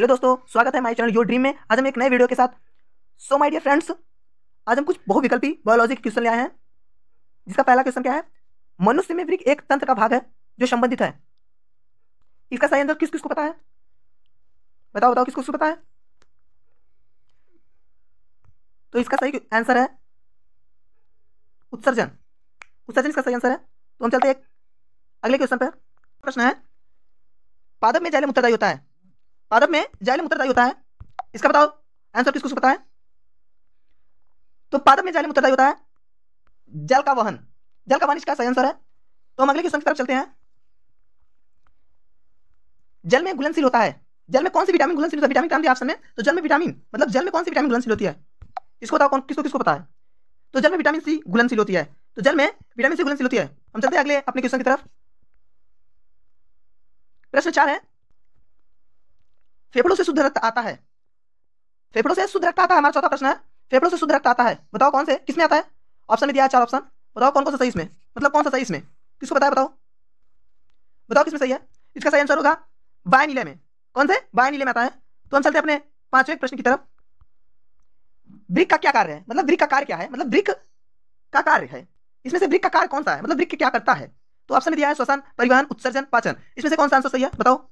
Hello दोस्तों, स्वागत है माय चैनल योर ड्रीम में। आज हम एक नए वीडियो के साथ। सो माय डियर फ्रेंड्स आज हम कुछ बहुविकल्पी बायोलॉजी के क्वेश्चन ले आए हैं। जिसका पहला क्वेश्चन क्या है? मनुष्य में वृक्क एक तंत्र का भाग है, जो संबंधित है। इसका सही आंसर किस किस को पता है? बताओ बताओ किस किसको किसको पता है? तो इसका सही आंसर है उत्सर्जन। उत्सर्जन इसका सही आंसर है। तो हम चलते हैं अगले क्वेश्चन पर। प्रश्न है, पादप में जाइलम उत्तरदायी होता है। पादप में जाइलम उत्तरदायी होता है। इसका बताओ आंसर किसको पता है? तो पादप में जाइलम उत्तरदायी होता है। जल का वहन। जल का वहन इसका सही आंसर है। तो हम अगले क्वेश्चन की तरफ़ चलते हैं। जल में घुलनशील होता है। जल में कौन सी विटामिन घुलनशील होता है? विटामिन काम ऑप्शन में। तो जल में विटामिन मतलब जल में कौन सी विटामिन घुलनशील होती है? इसको बताओ कौन, किसको किसको पता है? तो जल में विटामिन सी घुलनशील होती है। तो जल में विटामिन सी घुलनशील होती है। हम चलते हैं अगले, अपने क्वेश्चन की तरफ़। प्रश्न चार है फेफड़ों से शुद्ध रक्त आता है। फेफड़ों से शुद्ध रक्त आता है, हमारा चौथा प्रश्न है। फेफड़ों से शुद्ध रक्त आता है। बताओ कौन से? किसमें आता है? ऑप्शन में दिया है चार ऑप्शन बताओ कौन कौन सा सही इसमें? मतलब कौन सा सही इसमें? किसको है बताओ। बताओ किसमें सही है? इसका सही आंसर होगा बाय नीले में। कौन से? बाय नीले में आता है। तो हम चलते अपने पाँचवें प्रश्न की तरफ़। ब्रिक का क्या कार्य है? मतलब ब्रिक का कार्य क्या है? मतलब ब्रिक का कार्य है। इसमें से ब्रिक का कार्य कौन सा है? मतलब ब्रिक क्या करता है? तो ऑप्शन दिया है श्वसन, परिवहन, उत्सर्जन, पाचन। इसमें से कौन सा आंसर सही है? बताओ।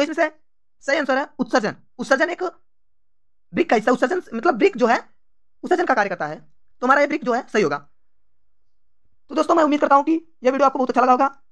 तो इसमें से सही आंसर है उत्सर्जन। उत्सर्जन एक ब्रिक का हिस्सा, उत्सर्जन मतलब ब्रिक जो है, उत्सर्जन का कार्य करता है। तो हमारा ये ब्रिक जो है, सही होगा। तो दोस्तों, मैं उम्मीद करता हूँ कि यह वीडियो आपको बहुत अच्छा लगा होगा।